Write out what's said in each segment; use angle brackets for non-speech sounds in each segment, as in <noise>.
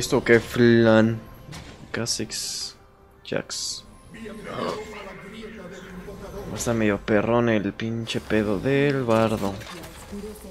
Listo, que flan. Casix. Jax. Está medio perrón el pinche pedo del bardo. Y oscurece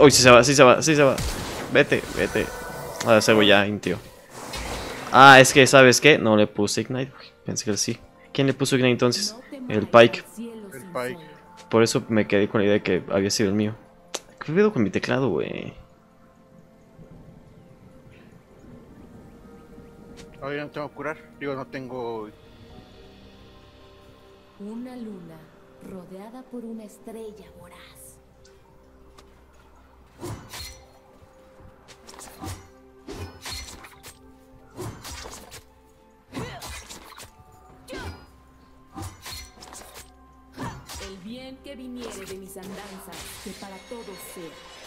Uy, sí se va, sí se va, sí se va. Vete, vete. Ah, ese güey ya, tío. Ah, es que, ¿sabes qué? No le puse Ignite. güey. Pensé que sí. ¿Quién le puso Ignite entonces? El Pike. El Pike. Por eso me quedé con la idea de que había sido el mío. ¿Qué pedo con mi teclado, güey? Ahora no tengo que curar. Digo, no tengo. Una luna rodeada por una estrella voraz. Que viniere de mis andanzas, que para todos sea.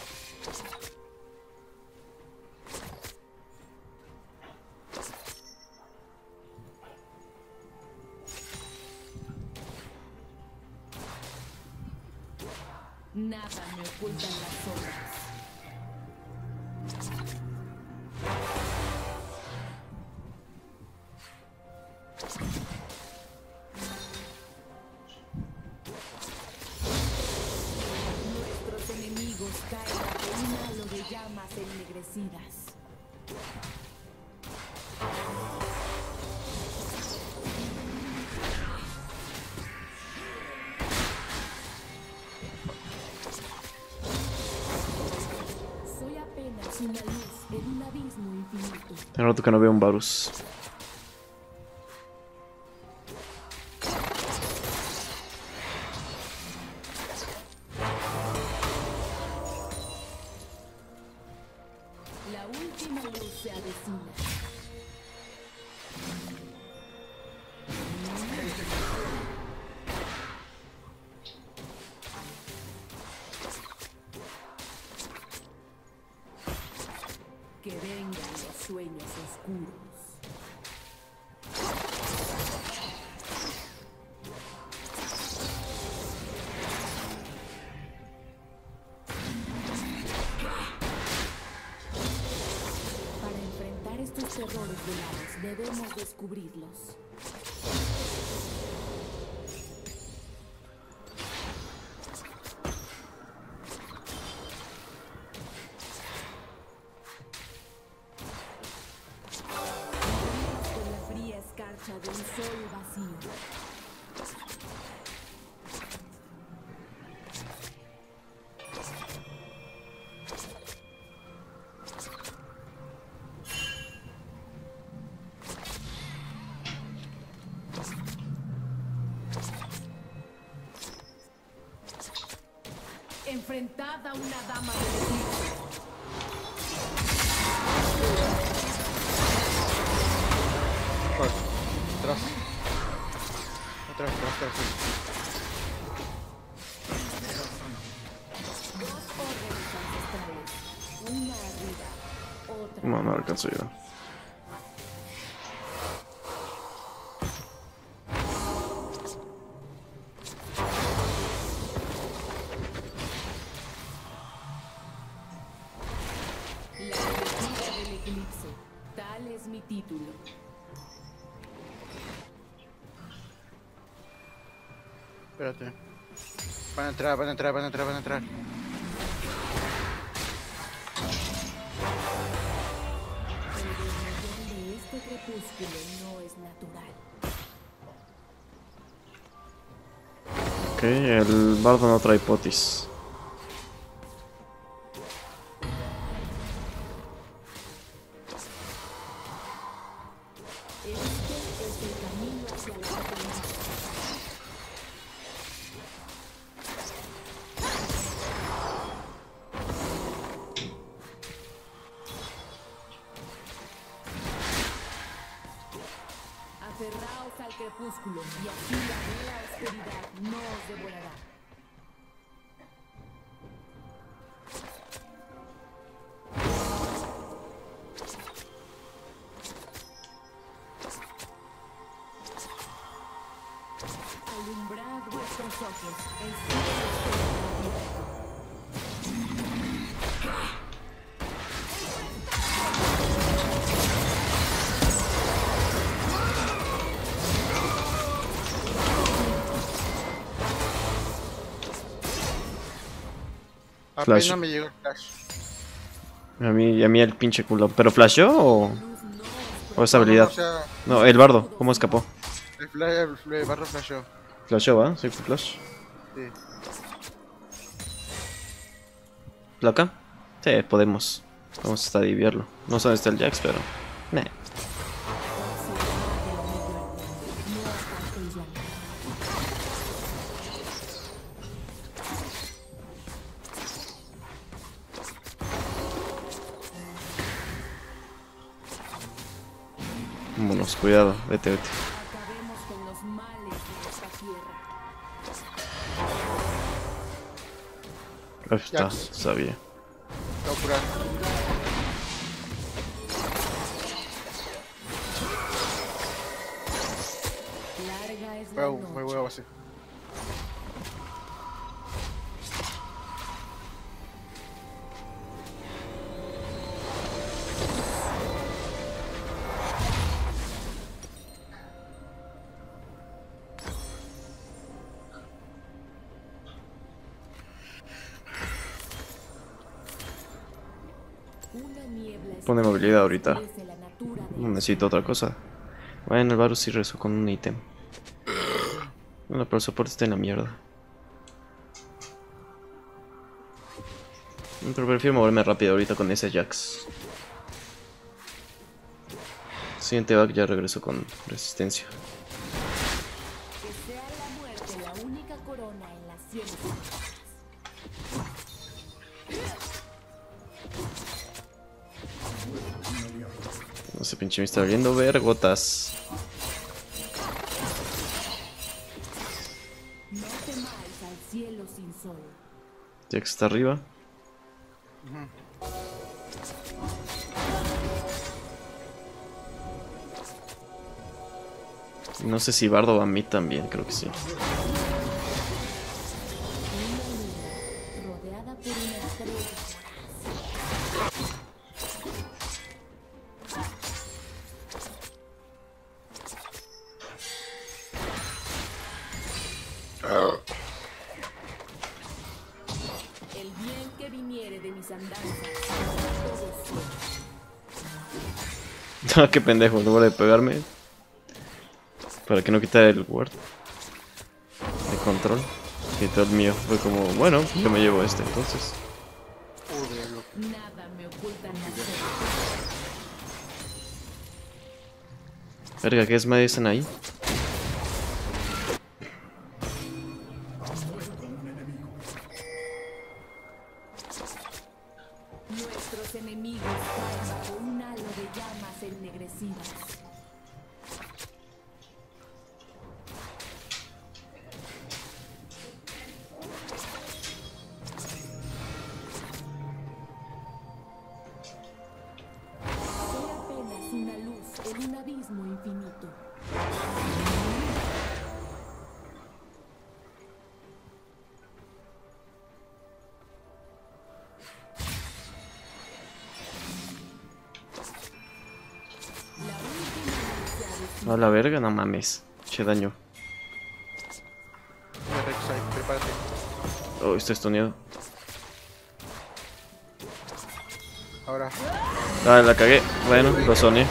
Infinito. Tengo rato estos terrores velados debemos descubrirlos. No, alcanzo yo. Espérate. Van a entrar, van a entrar, van a entrar, van a entrar. Ok, el bardo no trae potis. Flash. Apenas me llegó el flash. A mí, a mí el pinche culo. ¿Pero flasheó o, o esa habilidad? O sea, No, el bardo. ¿Cómo escapó? el, flash, el, el barro flashó. Flasheó, ¿va? Sí, fue flash. Sí. ¿Placa? Sí, podemos. Vamos hasta diviarlo. No sé dónde está el Jax, pero... Nah. Vámonos, cuidado. Vete, vete. Acabemos con los males de esta tierra. Ahí está, sabía. Larga es la noche. Necesito otra cosa. Bueno, el Varus sí rezó con un ítem. Bueno, pero el soporte está en la mierda. Pero prefiero moverme rápido ahorita con ese Jax. Siguiente back ya regreso con resistencia. Sé, pinche me está viendo vergotas. Jax está arriba. No sé si Bardo va a mí también, creo que sí. Ah, qué pendejo, en lugar de pegarme. Para que no quitara el ward. De control. Quitó el mío. Fue como, bueno, yo me llevo este entonces. Verga, ¿qué es me dicen ahí? Ennegrecidas. Soy apenas una luz en un abismo infinito. A la verga, no mames. Che daño. Oh, estoy estoneado. Ahora. Ah, la cagué. Bueno, lo soné.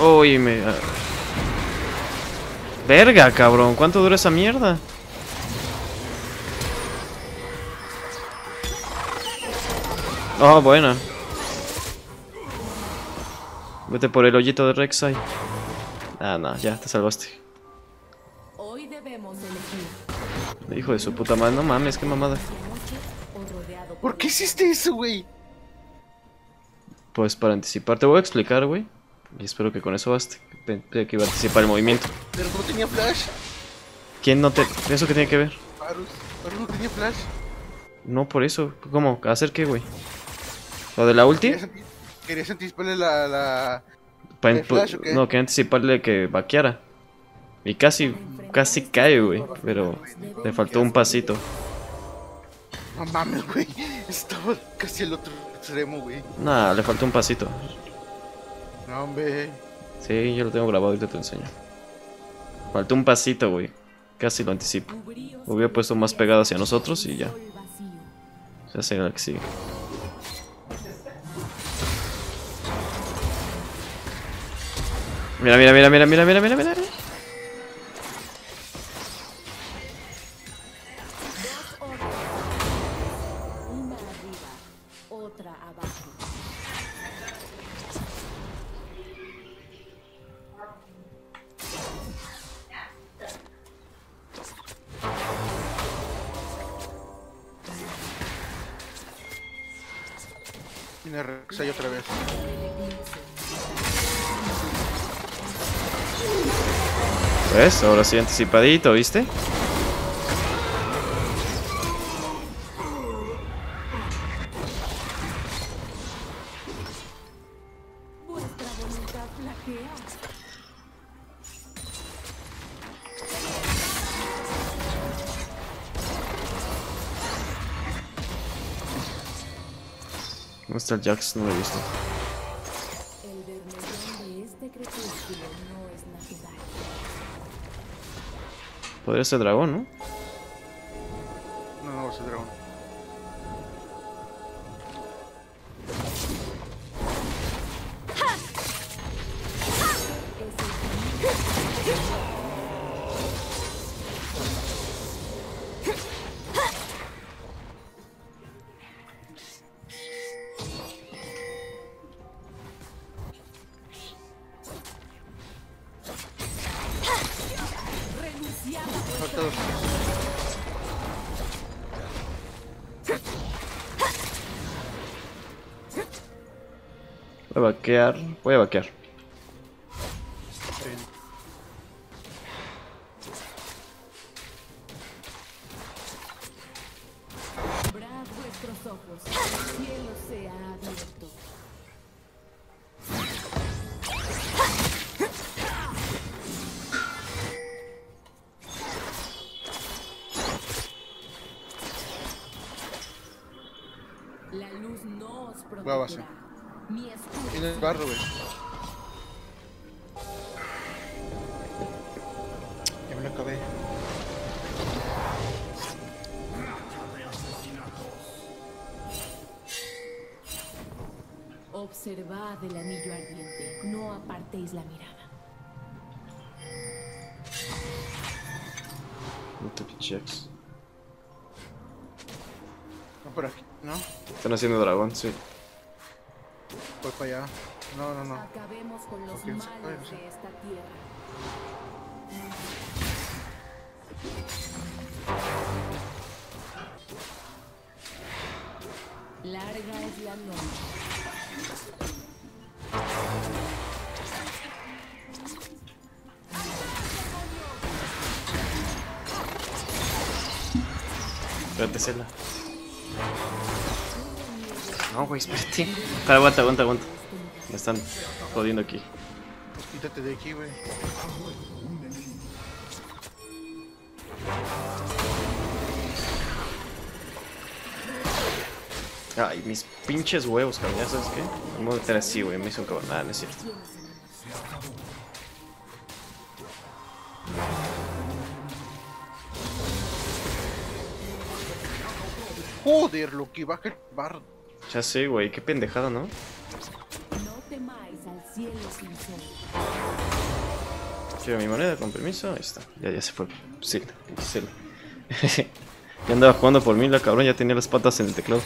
Uy, me... ah. Verga, cabrón. ¿Cuánto dura esa mierda? Oh, buena. Vete por el hoyito de Rek'Sai. Ah, no, ya, te salvaste. Hoy debemos elegir Hijo de su puta madre, no mames, qué mamada. ¿Por qué hiciste eso, güey? Pues para anticipar, te voy a explicar, güey. Y espero que con eso baste. Pensé que iba a anticipar el movimiento. Pero no tenía flash. ¿Quién no te.? ¿Eso qué tiene que ver? No tenía flash. No, por eso. ¿Cómo? ¿Hacer qué, güey? ¿Lo de la ulti? Querías, anti- querías anticiparle la, la... Pa- ¿De flash o qué? No, quería anticiparle que vaqueara. Y casi, casi cae, güey. Pero le faltó un pasito. No mames, güey. Estaba casi al otro extremo, güey. Nah, le faltó un pasito. No, hombre. Sí, yo lo tengo grabado y te lo enseño. Faltó un pasito, güey. Casi lo anticipo. Hubiera puesto más pegado hacia nosotros y ya. Ya será el que sigue. Mira, mira, mira, mira, mira, mira, mira, mira. Tiene Rek'Sai otra vez. ¿Ves? Ahora sí anticipadito, ¿viste? ¿Dónde está el Jax? No he visto. Podría ser dragón, ¿no? Vaquear. Voy a vaquear. Vuestros ojos, el cielo se ha abierto. La luz no os protegerá. Mi escudo Tiene el barro, güey. Ya me lo acabé. Observad el anillo ardiente, no apartéis la mirada. No te pinche Jax. No, por aquí. No, Están haciendo dragón, sí. Voy para allá. No, no, no. Acabemos con los males de esta tierra. Larga es la noche. Espérate, Zelda. No, güey, espérate. Espera, aguanta, aguanta, aguanta. Me están jodiendo aquí. Pues quítate de aquí, güey. Ay, mis pinches huevos, cabrón. ¿Ya sabes qué? Me voy a meter así, güey. Me hizo un cabrón. Nada, no es cierto. Joder, lo que baja el barro. Ya sé, güey. Qué pendejada, ¿no? No temáis al cielo. Quiero mi moneda, con permiso. Ahí está. Ya, ya se fue. Sí, sí. <laughs> ya andaba jugando por mí, la cabrón. Ya tenía las patas en el teclado.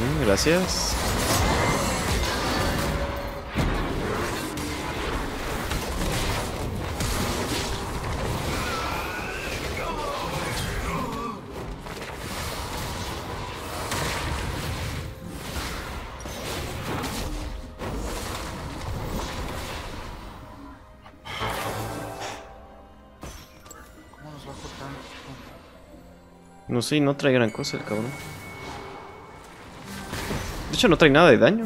Mm, gracias. No sé, no trae gran cosa el cabrón. De hecho, no trae nada de daño.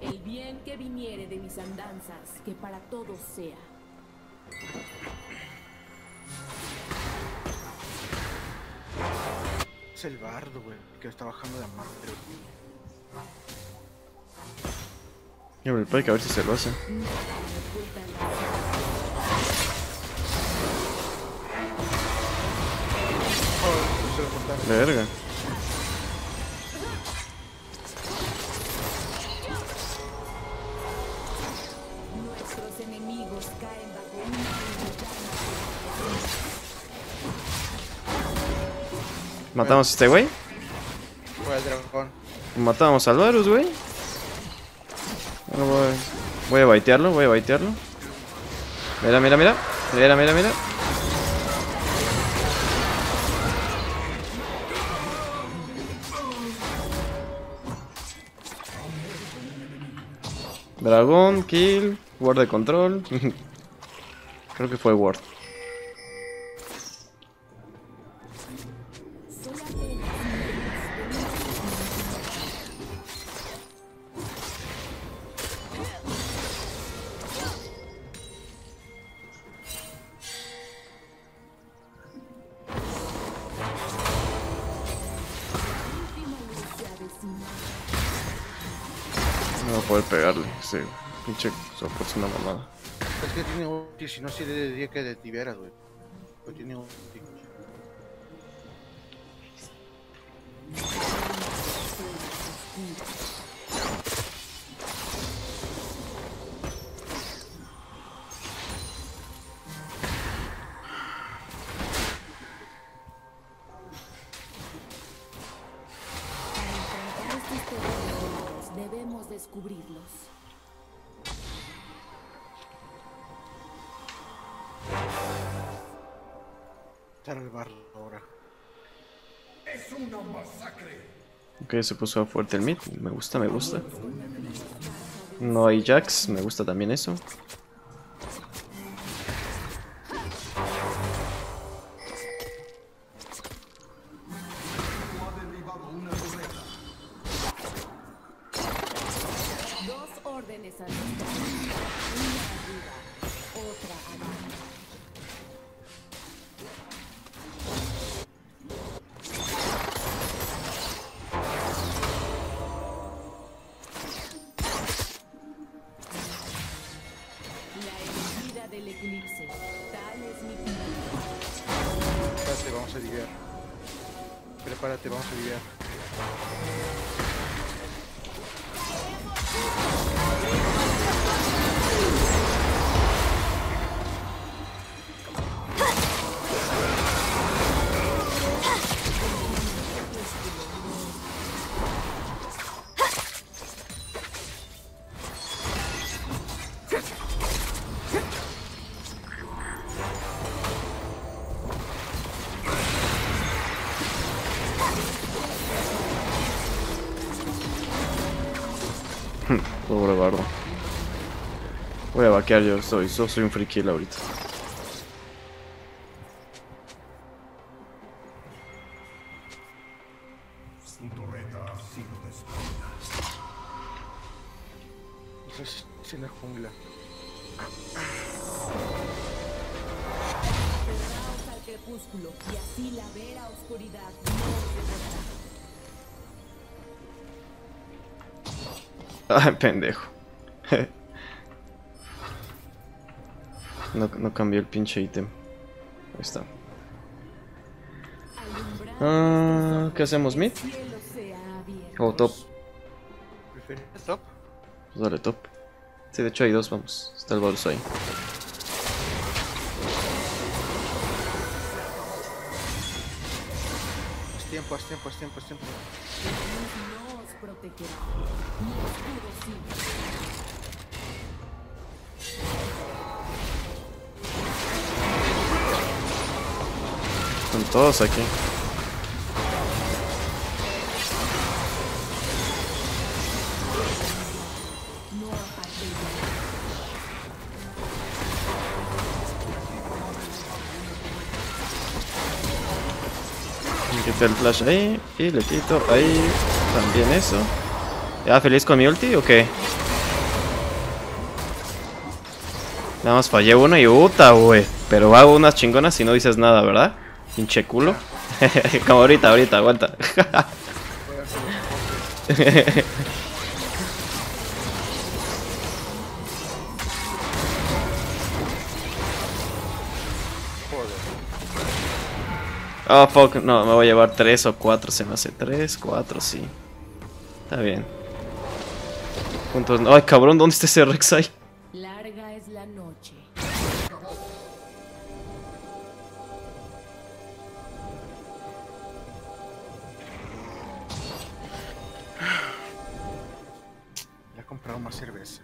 El bien que viniere de mis andanzas, que para todos sea. Es el bardo, güey, que está bajando de madre, güey. Y el Pike a ver si se lo hace. Oh, Verga. Nuestros enemigos caen bajo una llama. Matamos a este güey. Matamos al Varus, güey. Voy a baitearlo, voy a baitearlo. Mira, mira, mira. Mira, mira, mira. Dragón, kill, ward de control. <laughs> Creo que fue ward. Sí, pinche soporte es una mamada. Es que tiene ulti, si no, diría que de Tiberas, güey. Pero tiene ulti. Ok, se puso fuerte el mid. Me gusta, me gusta. No hay jacks, me gusta también eso. Prepárate, vamos a lidiar. Pobre bardo. Voy a vaquear yo, soy, soy un free kill ahorita. Pendejo. <laughs> No, no cambió el pinche ítem. Ahí está. Alumbrad Ah, ¿Qué hacemos, mid? O top. ¿Prefieres top? Pues dale top. Sí, de hecho hay dos, vamos. Está el Varus ahí. Haz tiempo, haz tiempo, haz tiempo, haz tiempo. Mi escudo. Están todos aquí. Quité el flash ahí y le quito ahí también eso. ¿Ya feliz con mi ulti o qué? Nada más fallé una y puta, güey. Pero hago unas chingonas y no dices nada, ¿verdad? Pinche culo. <laughs> Como ahorita, ahorita, aguanta. <laughs> Oh, fuck, no, me voy a llevar 3 o 4, se me hace 3, 4, sí. Está bien. Ay, cabrón, ¿dónde está ese Rek'Sai? Larga es la noche. Ya he comprado más cerveza.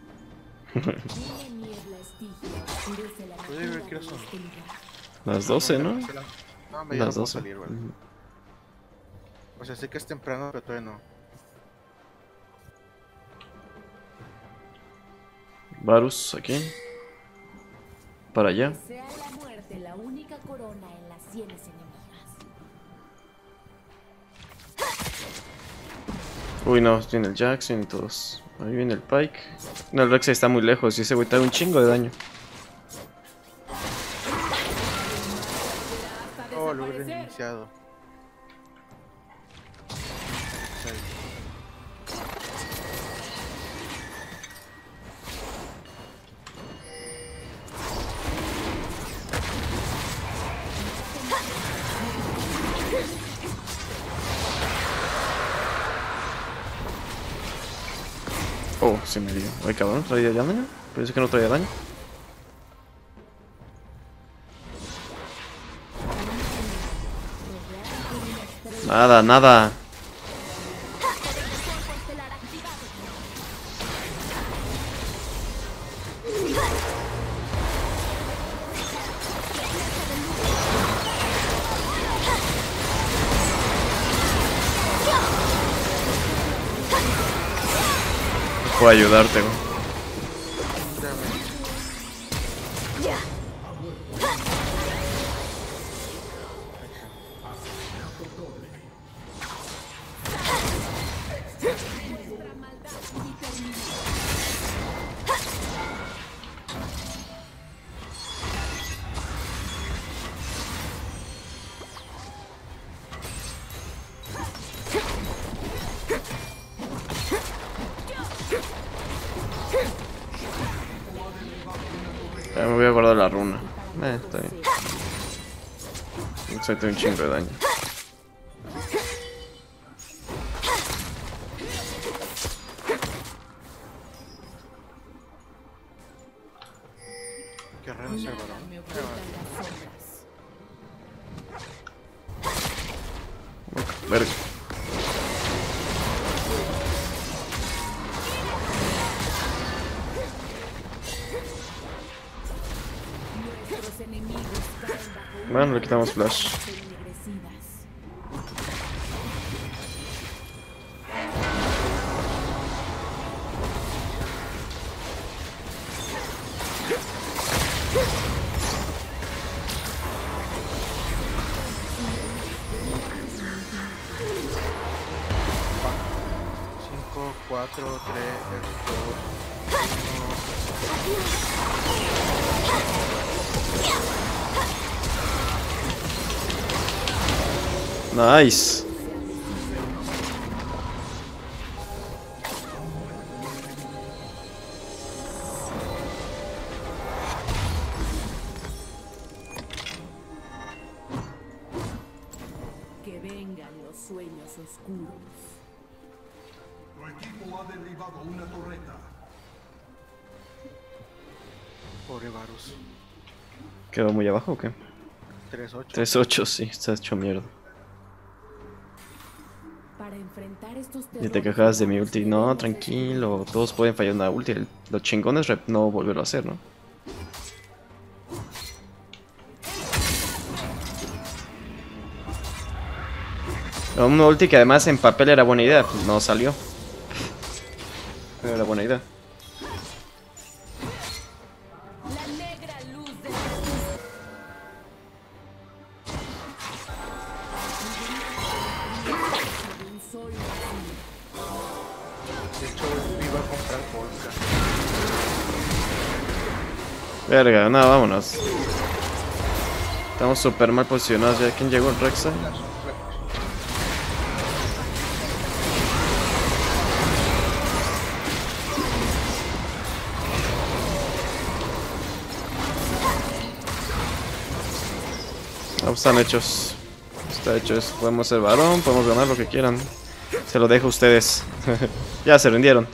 Las 12, ¿no? No, me Las no 12. salir, güey. O sea, sé que es temprano, pero todavía no. Varus, aquí. Para allá. Sea la muerte la única corona en las sienes enemigas. Uy, no, viene el Jax, vienen todos. Ahí viene el Pike. No, el Rek'Sai está muy lejos y ese güey te da un chingo de daño. Oh, se me dio. Ay, cabrón, ¿traía daño? Pensé que no traía daño. Nada, nada. Puedo ayudarte, güey. Chingo de daño. Bueno, le quitamos flash. Nice. Que vengan los sueños oscuros. Tu equipo ha derribado una torreta. Pobre Varus. ¿Quedó muy abajo o qué? 3-8. 3-8, sí, está hecho mierda. Para enfrentar estos Y te quejas de mi ulti. No, tranquilo, todos pueden fallar una ulti. Lo chingón es rep- no volverlo a hacer, ¿no? Una ulti que además en papel era buena idea, pues no salió. Pero era buena idea. De hecho, a comprar Polka. Verga, no, vámonos. Estamos súper mal posicionados. ¿Ya quién llegó? ¿Rexa? No, están hechos. Está hecho eso. Podemos ser varón, podemos ganar lo que quieran. Se lo dejo a ustedes. <laughs> ya se rindieron.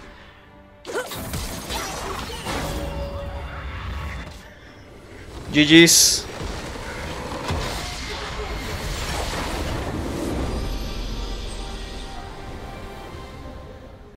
GG's.